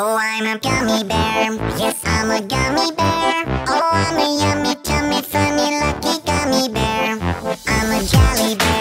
Oh, I'm a gummy bear. Yes, I'm a gummy bear. Oh, I'm a yummy, tummy, funny, lucky gummy bear. I'm a jelly bear.